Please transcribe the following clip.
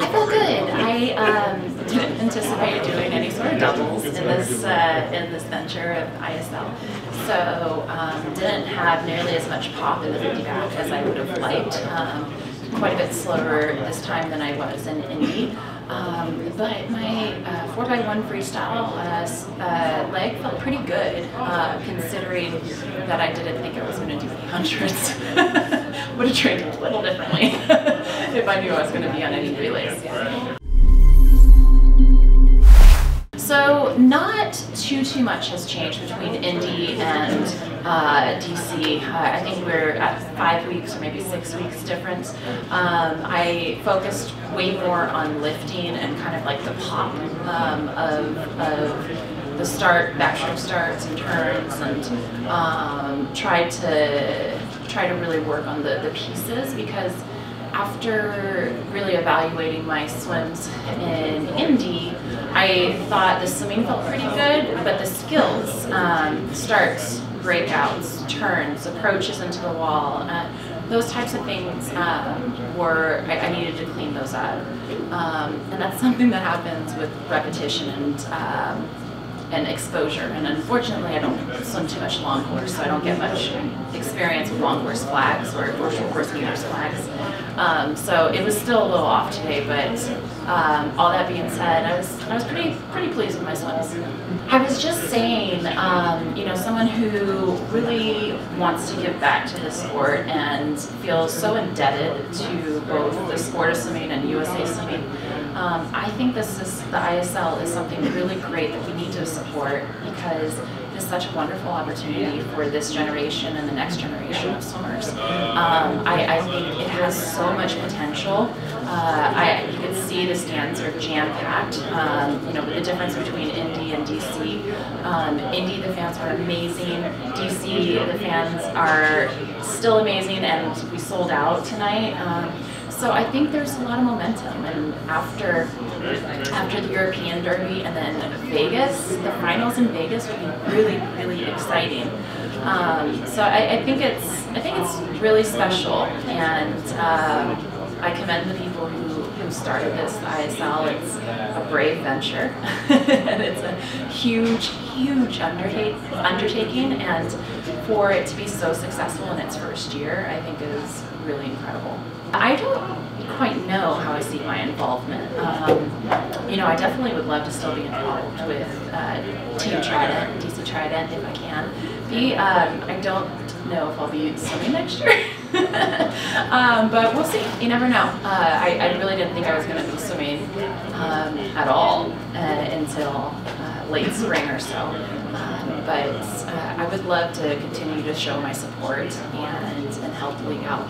I felt good. I um, didn't anticipate doing any sort of doubles in this uh, in this venture of ISL, so um, didn't have nearly as much pop in the 50 back as I would have liked. Um, quite a bit slower this time than I was in Indy. Um, but my uh, 4x1 freestyle uh, uh, leg felt pretty good, uh, considering that I didn't think I was going to do 800s. Would have trained a little differently if I knew I was going to be on any relays. So not too too much has changed between Indy and uh, DC. Uh, I think we're at five weeks or maybe six weeks difference. Um, I focused way more on lifting and kind of like the pop um, of, of the start, backstroke starts and turns, and um, tried to try to really work on the, the pieces because after really evaluating my swims in Indy, I thought the swimming felt pretty good, but the skills, um, starts, breakouts, turns, approaches into the wall, uh, those types of things um, were, I, I, needed to clean those up. Um, and that's something that happens with repetition and um, and exposure. And unfortunately, I don't swim too much long course, so I don't get much experience with long course flags or, or short course meters flags. Um, so it was still a little off today, but um, all that being said, I was I was pretty pretty pleased with my swims. I was just saying, um, you know, someone who really wants to give back to the sport and feels so indebted to both the sport of swimming and USA Swimming. Um, I think this is the ISL is something really great that we need to support because it is such a wonderful opportunity for this generation and the next generation of swimmers. Um, I, I, think it has so much potential. Uh, I, you can see the stands are jam-packed. Um, you know, the difference between Indy and DC. Um, Indy, the fans are amazing. DC, the fans are still amazing, and we sold out tonight. Um, so I think there's a lot of momentum, and after after the European Derby and then Vegas, the finals in Vegas will be really, really exciting. Um, so I, I, think it's I think it's really special, and um, I commend the people who, who started this ISL. It's a brave venture, and it's a huge, huge undertake, undertaking, and for it to be so successful in its first year, I think is really incredible. I don't quite know how I see my involvement. Um, you know, I definitely would love to still be involved with uh, Team Trident, DC Trident, if I can. Be, um, I don't know if I'll be swimming next year, um, but we'll see. You never know. Uh, I, I, really didn't think I was going to be swimming um, at all uh, until uh, late spring or so. Um, but uh, I would love to continue to show my support and, and help the league out.